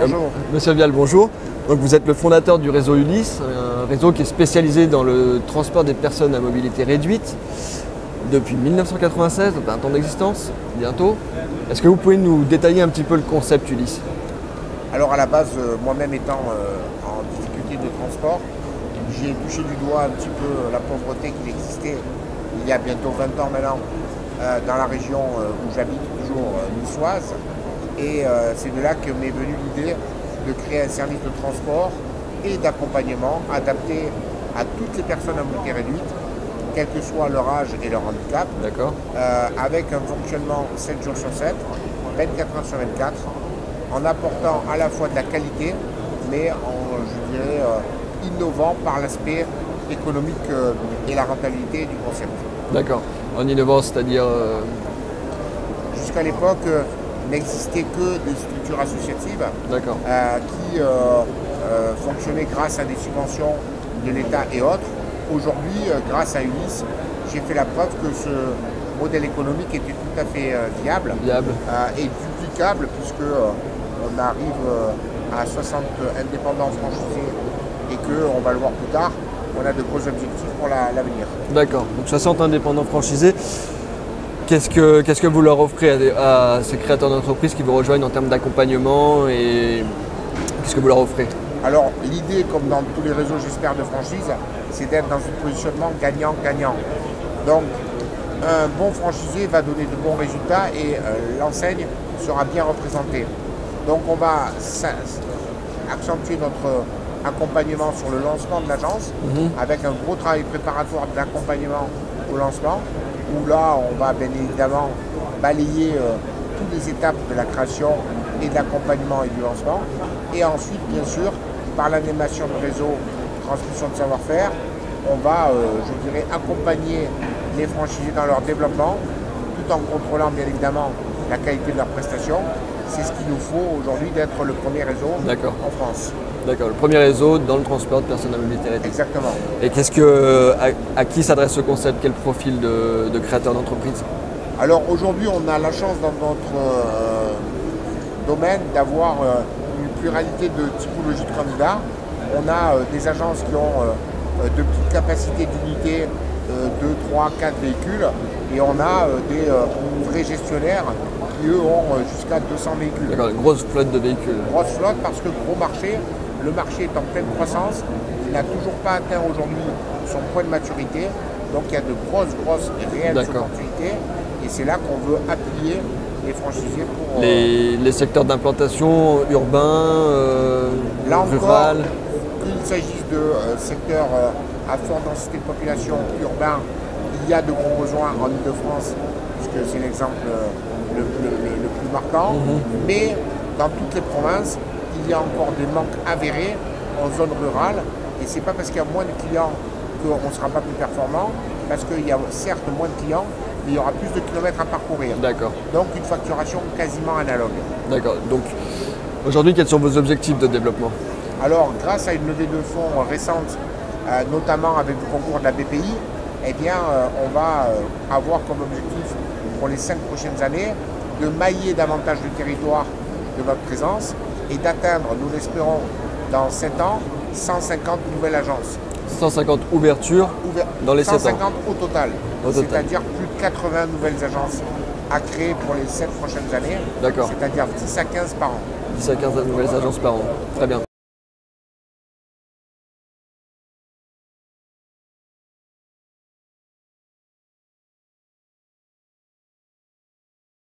Bonjour. Monsieur Vial, bonjour. Donc vous êtes le fondateur du réseau Ulysse, un réseau qui est spécialisé dans le transport des personnes à mobilité réduite depuis 1996, donc un temps d'existence, bientôt. Est-ce que vous pouvez nous détailler un petit peu le concept Ulysse? Alors à la base, euh, moi-même étant euh, en difficulté de transport, j'ai touché du doigt un petit peu la pauvreté qui existait il y a bientôt 20 ans maintenant euh, dans la région où j'habite, toujours niçoise. Et c'est de là que m'est venue l'idée de créer un service de transport et d'accompagnement adapté à toutes les personnes à mobilité réduite, quel que soit leur âge et leur handicap, euh, avec un fonctionnement 7 jours sur 7, 24 heures sur 24, en apportant à la fois de la qualité, mais en, je dirais, euh, innovant par l'aspect économique euh, et la rentabilité du concept. D'accord. En innovant, c'est-à-dire Jusqu'à l'époque, n'existait que des structures associatives euh, qui euh, euh, fonctionnaient grâce à des subventions de l'État et autres. Aujourd'hui, grâce à Ulysse, j'ai fait la preuve que ce modèle économique était tout à fait viable, et duplicable puisque on arrive à 60 indépendants franchisés et qu'on va le voir plus tard, on a de gros objectifs pour l'avenir. D'accord, donc 60 indépendants franchisés. Qu'est-ce que, qu'est-ce que vous leur offrez à, ces créateurs d'entreprise qui vous rejoignent en termes d'accompagnement et qu'est-ce que vous leur offrez? Alors l'idée, comme dans tous les réseaux j'espère de franchise, c'est d'être dans un positionnement gagnant-gagnant. Donc un bon franchisé va donner de bons résultats et euh, l'enseigne sera bien représentée. Donc on va accentuer notre accompagnement sur le lancement de l'agence mhm. avec un gros travail préparatoire d'accompagnement au lancement où là, on va bien évidemment balayer euh, toutes les étapes de la création et de l'accompagnement et du lancement. Et ensuite, bien sûr, par l'animation de réseau, transmission de savoir-faire, on va, euh, je dirais, accompagner les franchisés dans leur développement, tout en contrôlant bien évidemment la qualité de leurs prestations. C'est ce qu'il nous faut aujourd'hui d'être le premier réseau en France. D'accord, le premier réseau dans le transport de personnes à mobilité réduite. Exactement. Et qu'est-ce que, à, qui s'adresse ce concept? Quel profil de, de créateur d'entreprise? Alors aujourd'hui, on a la chance dans notre euh, domaine d'avoir euh, une pluralité de typologies de candidats. On a euh, des agences qui ont de petites capacités d'unité, 2, 3, 4 véhicules, et on a des vrais gestionnaires qui eux ont jusqu'à 200 véhicules. D'accord, une grosse flotte de véhicules. Grosse flotte parce que gros marché, le marché est en pleine croissance. Il n'a toujours pas atteint aujourd'hui son point de maturité. Donc il y a de grosses, grosses et réelles opportunités. Et c'est là qu'on veut appuyer les franchisés pour. Les, euh, secteurs d'implantation urbains, euh, là rural Qu'il s'agisse de euh, secteurs à forte densité de population urbain, il y a de gros besoins en Ile-de-France, puisque c'est l'exemple le, plus marquant. Mhm. Mais dans toutes les provinces, il y a encore des manques avérés en zone rurale. Et ce n'est pas parce qu'il y a moins de clients qu'on ne sera pas plus performant, parce qu'il y a certes moins de clients, mais il y aura plus de kilomètres à parcourir. D'accord. Donc une facturation quasiment analogue. D'accord. Donc aujourd'hui, quels sont vos objectifs de développement? Alors, grâce à une levée de fonds récente, euh, notamment avec le concours de la BPI, eh bien, euh, on va euh, avoir comme objectif pour les cinq prochaines années de mailler davantage le territoire de notre présence et d'atteindre, nous l'espérons, dans 7 ans, 150 nouvelles agences. 150 ouvertures dans les 7 ans 150 au total. C'est-à-dire plus de 80 nouvelles agences à créer pour les 7 prochaines années. D'accord. C'est-à-dire 10 à 15 par an. 10 à 15 nouvelles agences par an. Très bien.